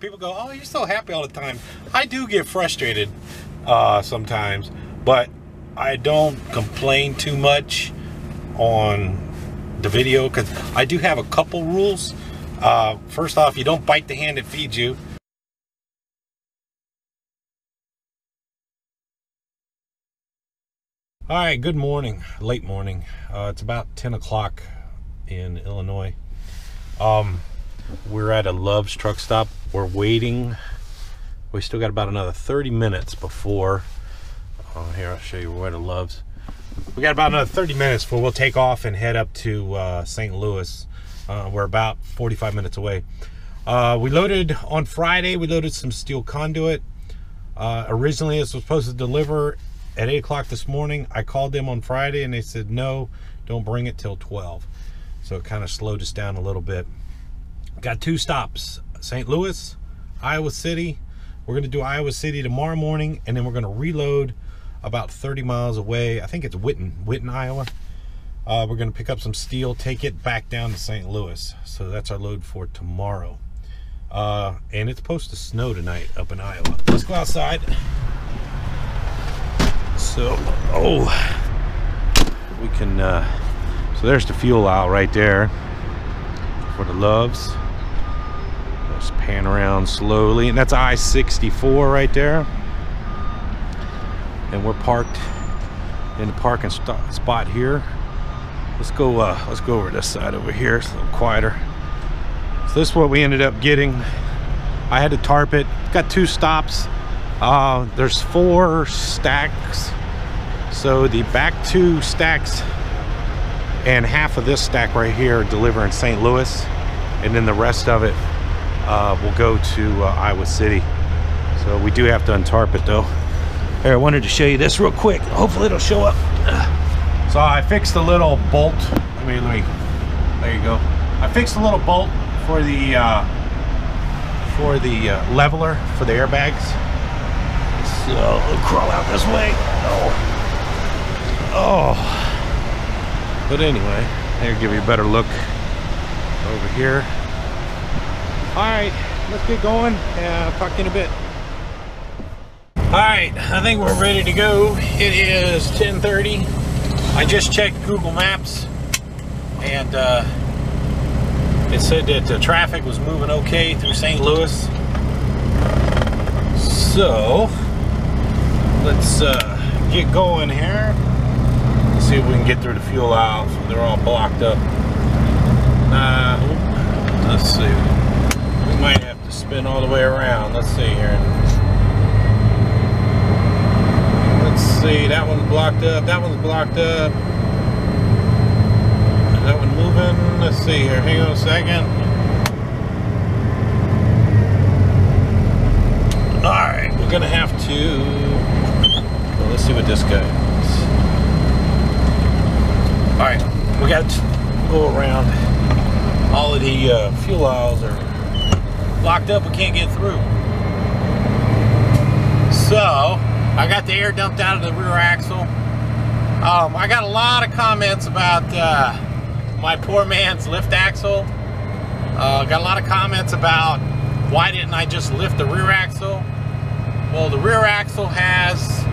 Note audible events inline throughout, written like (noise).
people go, "Oh, you're so happy all the time." I do get frustrated uh, sometimes, but I don't complain too much on the video because I do have a couple rules. Uh, first off, you don't bite the hand that feeds you. All right, good morning, late morning. Uh, it's about 10 o'clock in Illinois. Um, we're at a Love's truck stop. We're waiting. We still got about another 30 minutes before. Oh, here, I'll show you where the Love's. We got about another 30 minutes before we'll take off and head up to uh, St. Louis. Uh, we're about 45 minutes away. Uh, we loaded on Friday, we loaded some steel conduit. Uh, originally, this was supposed to deliver at 8 o'clock this morning. I called them on Friday and they said, no, don't bring it till 12. So it kind of slowed us down a little bit. Got two stops St. Louis, Iowa City. We're going to do Iowa City tomorrow morning and then we're going to reload about 30 miles away. I think it's Witten, Witten, Iowa. Uh, we're going to pick up some steel, take it back down to St. Louis. So that's our load for tomorrow. Uh, and it's supposed to snow tonight up in Iowa. Let's go outside. So, oh, we can, uh, so there's the fuel aisle right there for the Love's. Pan around slowly. And that's I-64 right there. And we're parked in the parking spot here. Let's go, uh, let's go over this side over here. It's a little quieter. So this is what we ended up getting. I had to tarp it. Got two stops. Uh, there's four stacks. So the back two stacks and half of this stack right here deliver in St. Louis. And then the rest of it uh, will go to uh, Iowa City. So we do have to untarp it though. Here, I wanted to show you this real quick. Hopefully it'll show up. So I fixed a little bolt. Let me, let me, there you go. I fixed a little bolt for the, uh, for the uh, leveler for the airbags. So we'll crawl out this way. Oh. Oh. But anyway, here, give you a better look over here. All right, let's get going. Uh, talk in a bit. All right, I think we're ready to go. It is 10:30. I just checked Google Maps, and uh, it said that the traffic was moving okay through St. Louis. So let's uh, get going here. Let's see if we can get through the fuel aisles. They're all blocked up. Uh, let's see. Might have to spin all the way around. Let's see here. Let's see, that one's blocked up, that one's blocked up. Is that one moving? Let's see here, hang on a second. Alright, we're gonna have to, well, let's see what this guy. Alright, we got to go around. All of the uh, fuel aisles are locked up, we can't get through. So, I got the air dumped out of the rear axle. Um, I got a lot of comments about uh, my poor man's lift axle. Uh, got a lot of comments about why didn't I just lift the rear axle? Well, the rear axle has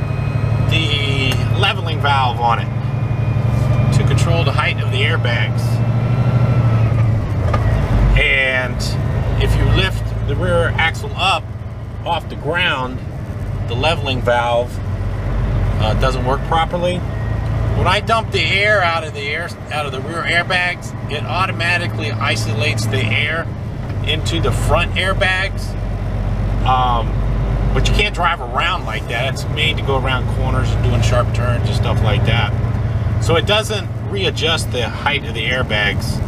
the leveling valve on it to control the height of the airbags. And if you lift the rear axle up off the ground, the leveling valve uh, doesn't work properly. When I dump the air out of the air out of the rear airbags, it automatically isolates the air into the front airbags. Um, but you can't drive around like that. It's made to go around corners and doing sharp turns and stuff like that. So it doesn't readjust the height of the airbags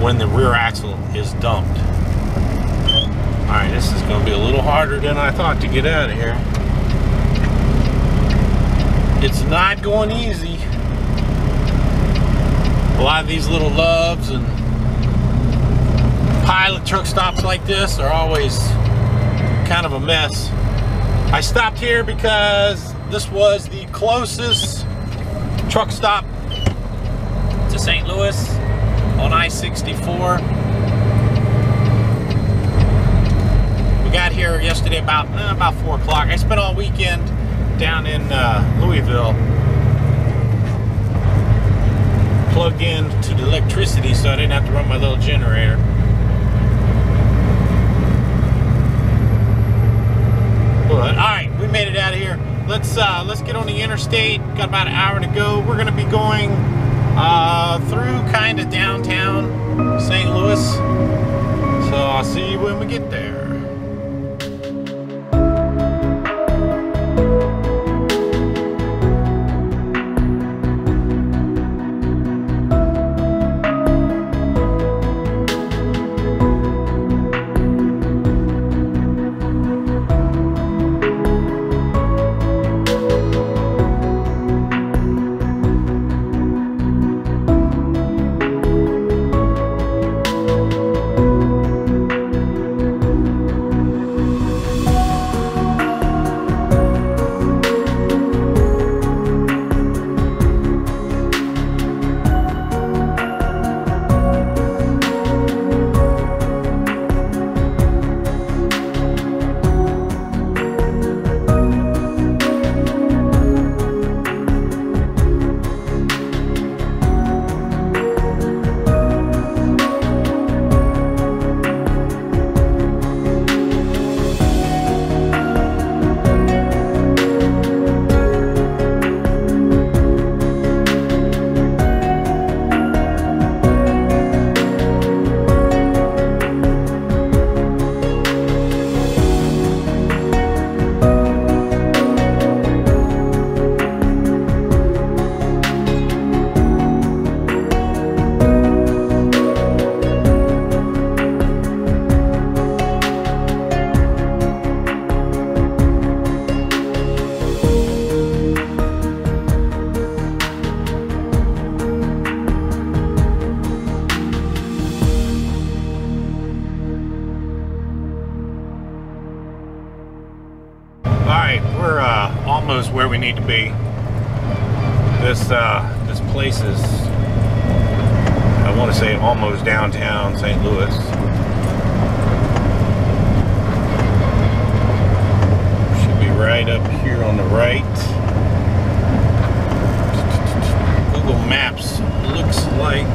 when the rear axle is dumped. Alright, this is going to be a little harder than I thought to get out of here. It's not going easy. A lot of these little Love's and pilot truck stops like this are always kind of a mess. I stopped here because this was the closest truck stop to St. Louis on I-64. Here yesterday about eh, about four o'clock. I spent all weekend down in uh, Louisville, plugged in to the electricity, so I didn't have to run my little generator. But all right, we made it out of here. Let's uh, let's get on the interstate. Got about an hour to go. We're gonna be going uh, through kind of downtown St. Louis. So I'll see you when we get there. Right, we're uh, almost where we need to be. This uh, this place is, I want to say, almost downtown St. Louis. Should be right up here on the right. Google Maps looks like.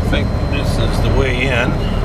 I think this is the way in.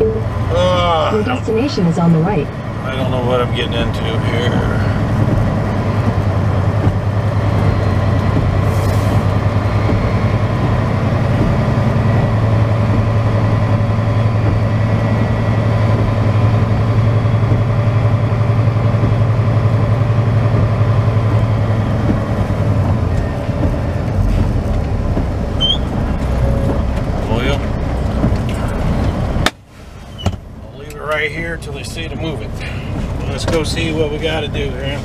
Your Uh, destination is on the right. I don't know what I'm getting into here. Well, I'll leave it here till they say to move it. Let's go see what we got to do here.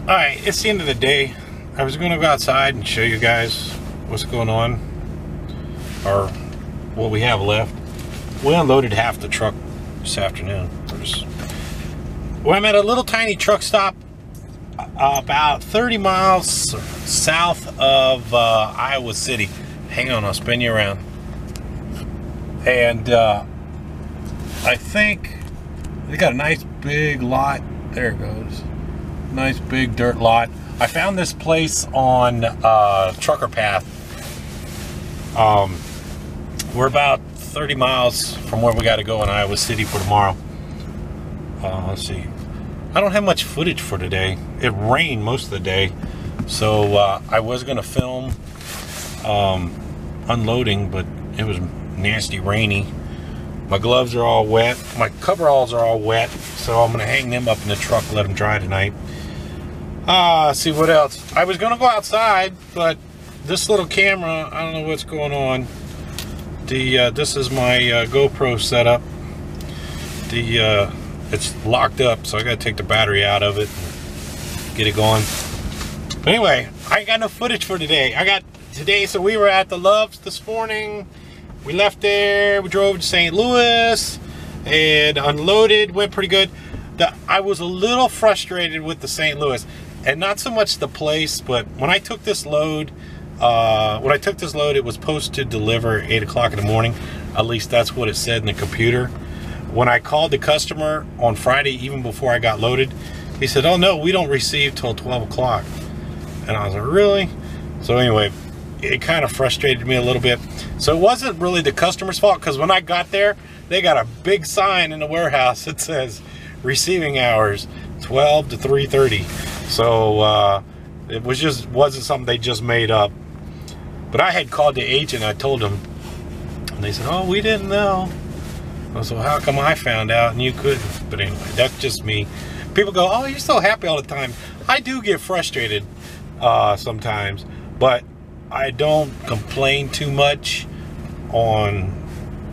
All right, it's the end of the day. I was going to go outside and show you guys what's going on, or what we have left. We unloaded half the truck this afternoon. We're just- Well, I'm at a little tiny truck stop about 30 miles south of uh, Iowa City. Hang on, I'll spin you around. And uh, I think they got a nice big lot. There it goes. Nice big dirt lot. I found this place on uh, Trucker Path. Um, we're about 30 miles from where we got to go in Iowa City for tomorrow. Uh, let's see. I don't have much footage for today. It rained most of the day, so uh, I was gonna film um, unloading, but it was nasty rainy. My gloves are all wet. My coveralls are all wet, so I'm gonna hang them up in the truck, let them dry tonight. Ah, uh, see what else. I was gonna go outside, but this little camera, I don't know what's going on. The uh, this is my uh, GoPro setup. The uh, it's locked up, so I gotta take the battery out of it get it going. But anyway, I got no footage for today. I got today, so we were at the Love's this morning. We left there, we drove to St. Louis and unloaded, went pretty good. The, I was a little frustrated with the St. Louis and not so much the place, but when I took this load, uh, when I took this load, it was supposed to deliver 8 o'clock in the morning. At least that's what it said in the computer. When I called the customer on Friday, even before I got loaded, he said, oh no, we don't receive till 12 o'clock. And I was like, really? So anyway, it kind of frustrated me a little bit. So it wasn't really the customer's fault because when I got there, they got a big sign in the warehouse (laughs) that says receiving hours 12 to 3.30. So uh, it was just wasn't something they just made up. But I had called the agent. I told them, and they said, "Oh, we didn't know." So how come I found out and you couldn't? But anyway, that's just me. People go, "Oh, you're so happy all the time." I do get frustrated uh, sometimes, but I don't complain too much on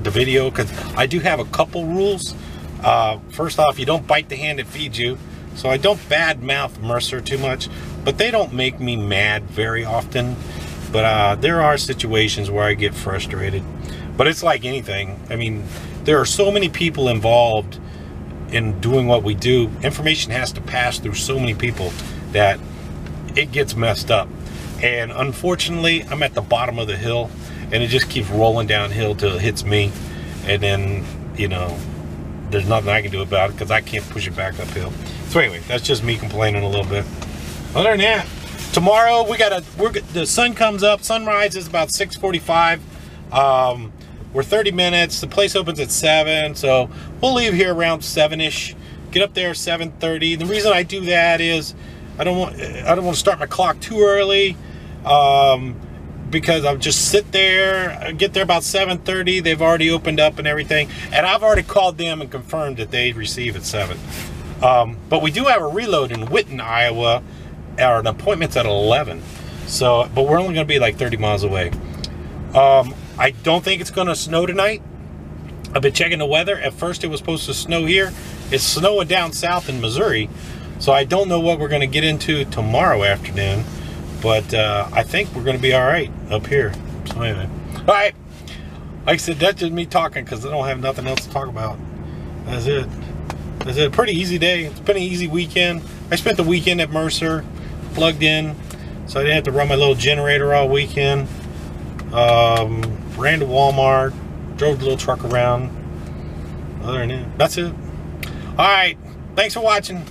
the video because I do have a couple rules. Uh, first off, you don't bite the hand that feeds you. So I don't badmouth Mercer too much, but they don't make me mad very often. But uh, there are situations where I get frustrated. But it's like anything. I mean, there are so many people involved in doing what we do. Information has to pass through so many people that it gets messed up. And unfortunately, I'm at the bottom of the hill and it just keeps rolling downhill till it hits me. And then, you know, there's nothing I can do about it because I can't push it back uphill. So anyway, that's just me complaining a little bit. Other than that, tomorrow we got a we're the sun comes up. Sunrise is about 6:45. Um, we're 30 minutes. The place opens at seven, so we'll leave here around seven-ish. Get up there 7:30. The reason I do that is I don't want I don't want to start my clock too early. Um, because I'll just sit there, get there about 7.30. They've already opened up and everything. And I've already called them and confirmed that they receive at 7. Um, but we do have a reload in Witten, Iowa. Our appointment's at 11. So, but we're only going to be like 30 miles away. Um, I don't think it's going to snow tonight. I've been checking the weather. At first, it was supposed to snow here. It's snowing down south in Missouri. So I don't know what we're going to get into tomorrow afternoon. But uh, I think we're going to be all right up here. So anyway. All right. Like I said, that's just me talking because I don't have nothing else to talk about. That's it. It's a pretty easy day. It's been an easy weekend. I spent the weekend at Mercer, plugged in, so I didn't have to run my little generator all weekend. Um, ran to Walmart, drove the little truck around. Other than that, that's it. All right. Thanks for watching.